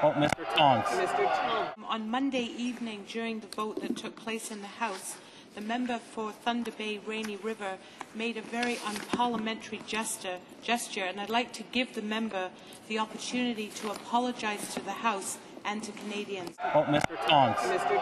Oh, Mr. Tonks. Mr. On Monday evening, during the vote that took place in the House, the member for Thunder Bay Rainy River made a very unparliamentary gesture, gesture, and I'd like to give the member the opportunity to apologise to the House and to Canadians. Oh, Mr. Tonks. Mr.